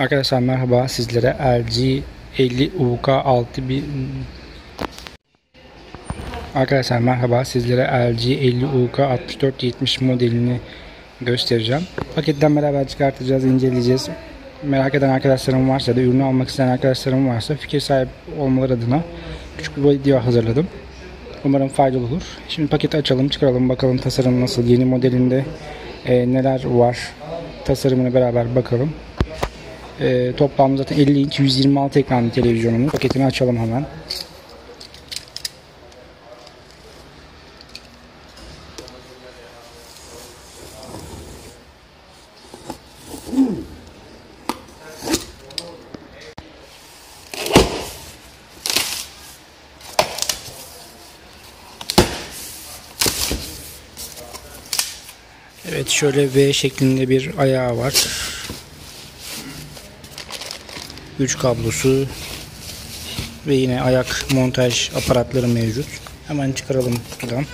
Arkadaşlar merhaba sizlere LG 50 UK 6000 Arkadaşlar merhaba sizlere LG 50 UK 6470 modelini göstereceğim. Paketten beraber çıkartacağız, inceleyeceğiz. Merak eden arkadaşlarım varsa da ürünü almak isteyen arkadaşlarım varsa fikir sahibi olmaları adına küçük bir video hazırladım. Umarım faydalı olur. Şimdi paketi açalım, çıkaralım bakalım tasarım nasıl, yeni modelinde e, neler var tasarımını beraber bakalım. E, toplam zaten 50 inç 126 ekranlı televizyonumuz. Paketini açalım hemen. Evet şöyle V şeklinde bir ayağı var. Güç kablosu ve yine ayak montaj aparatları mevcut. Hemen çıkaralım kutudan.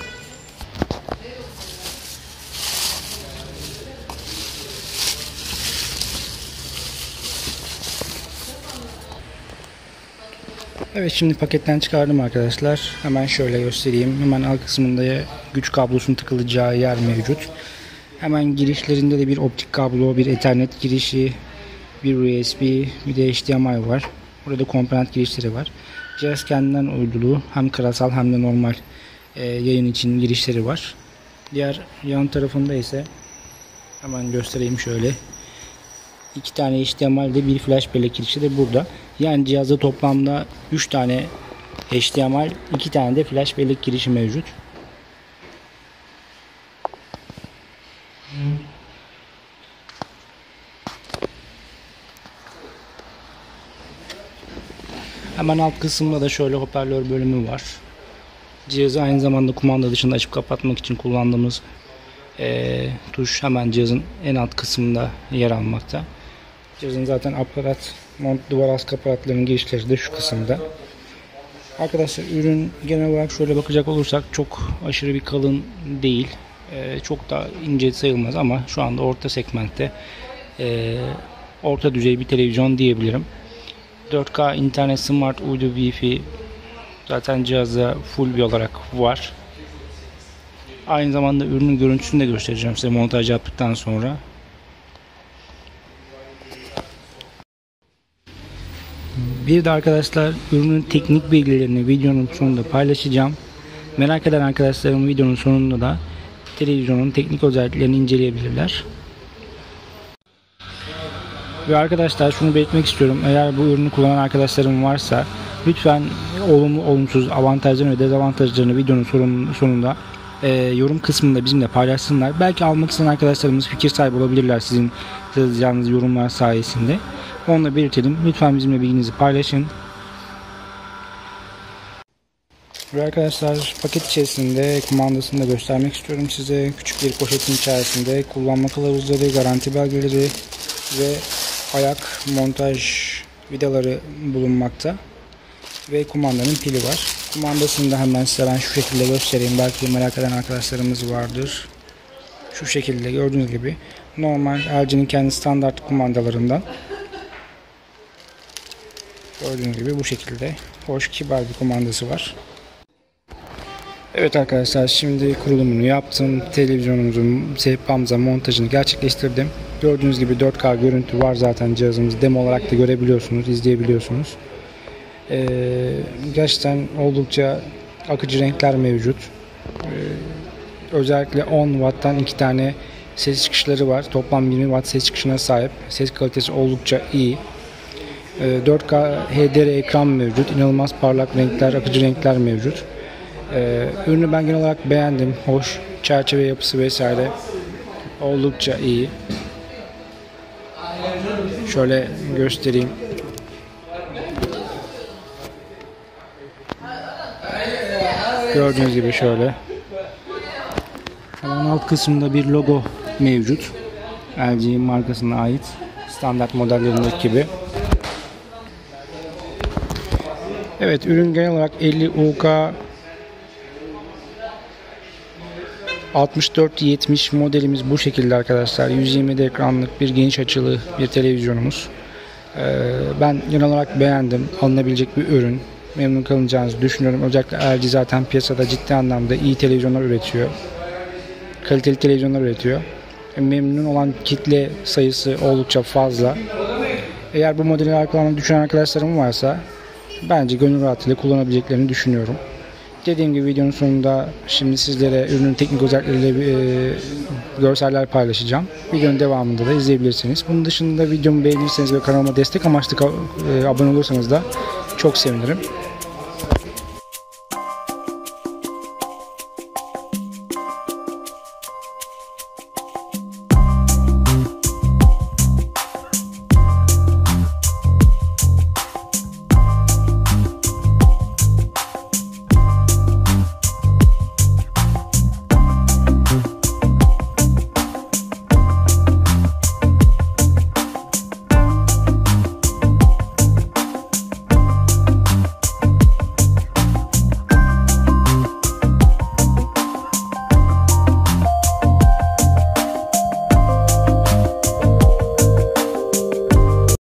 Evet şimdi paketten çıkardım arkadaşlar. Hemen şöyle göstereyim. Hemen alt kısmında güç kablosunun takılacağı yer mevcut. Hemen girişlerinde de bir optik kablo, bir ethernet girişi, bir USB, bir de HDMI var. Burada komponent girişleri var. Cihaz kendinden uydulu hem karasal hem de normal e, yayın için girişleri var. Diğer yan tarafında ise hemen göstereyim şöyle. iki tane HDMI ile bir flash bellek girişi de burada. Yani cihazda toplamda 3 tane HDMI, 2 tane de flash bellek girişi mevcut. Hemen alt kısımda da şöyle hoparlör bölümü var. Cihazı aynı zamanda kumanda dışında açıp kapatmak için kullandığımız e, tuş hemen cihazın en alt kısmında yer almakta. Cihazın zaten aparat, mont duvar askı aparatlarının girişleri de şu kısımda. Arkadaşlar ürün genel olarak şöyle bakacak olursak çok aşırı bir kalın değil. E, çok da ince sayılmaz ama şu anda orta segmentte e, orta düzey bir televizyon diyebilirim. 4K internet smart uydu Wi-Fi zaten cihazda full bir olarak var. Aynı zamanda ürünün görüntüsünü de göstereceğim size montaj yaptıktan sonra. Bir de arkadaşlar ürünün teknik bilgilerini videonun sonunda paylaşacağım. Merak eden arkadaşlarım videonun sonunda da televizyonun teknik özelliklerini inceleyebilirler. Ve arkadaşlar şunu belirtmek istiyorum. Eğer bu ürünü kullanan arkadaşlarım varsa lütfen olumlu olumsuz avantajlarını ve dezavantajlarını videonun sonunda e, yorum kısmında bizimle paylaşsınlar. Belki almak isteyen arkadaşlarımız fikir sahibi olabilirler sizin yazacağınız yorumlar sayesinde. Onu da belirtelim. Lütfen bizimle bilginizi paylaşın. Ve arkadaşlar paket içerisinde kumandasını da göstermek istiyorum size. Küçük bir poşetin içerisinde kullanma kılavuzları, garanti belgeleri ve ayak montaj vidaları bulunmakta ve kumandanın pili var. Kumandasını da hemen size ben şu şekilde göstereyim. Belki merak eden arkadaşlarımız vardır. Şu şekilde gördüğünüz gibi normal LG'nin kendi standart kumandalarından gördüğünüz gibi bu şekilde hoş kibar bir kumandası var. Evet arkadaşlar şimdi kurulumunu yaptım. Televizyonumuzun sehpamıza montajını gerçekleştirdim. Gördüğünüz gibi 4K görüntü var zaten cihazımız. Demo olarak da görebiliyorsunuz, izleyebiliyorsunuz. Ee, gerçekten oldukça akıcı renkler mevcut. Ee, özellikle 10 Watt'tan 2 tane ses çıkışları var. Toplam 20 Watt ses çıkışına sahip. Ses kalitesi oldukça iyi. Ee, 4K HDR ekran mevcut. İnanılmaz parlak renkler, akıcı renkler mevcut. Ee, ürünü ben genel olarak beğendim. Hoş. Çerçeve yapısı vesaire oldukça iyi. Şöyle göstereyim. Gördüğünüz gibi şöyle. Hemen alt kısmında bir logo mevcut. LG markasına ait. Standart modellerindeki gibi. Evet ürün genel olarak 50 UK 64-70 modelimiz bu şekilde arkadaşlar. 120 ekranlık bir geniş açılı bir televizyonumuz. Ee, ben genel olarak beğendim. Alınabilecek bir ürün. Memnun kalınacağınızı düşünüyorum. Özellikle LG zaten piyasada ciddi anlamda iyi televizyonlar üretiyor. Kaliteli televizyonlar üretiyor. E, Memnun olan kitle sayısı oldukça fazla. Eğer bu modeli arkalarını düşünen arkadaşlarım varsa bence gönül rahatlığıyla kullanabileceklerini düşünüyorum. Dediğim gibi videonun sonunda şimdi sizlere ürünün teknik özellikleriyle e, görseller paylaşacağım. Videonun devamında da izleyebilirsiniz. Bunun dışında videomu beğenirseniz ve kanalıma destek amaçlı e, abone olursanız da çok sevinirim.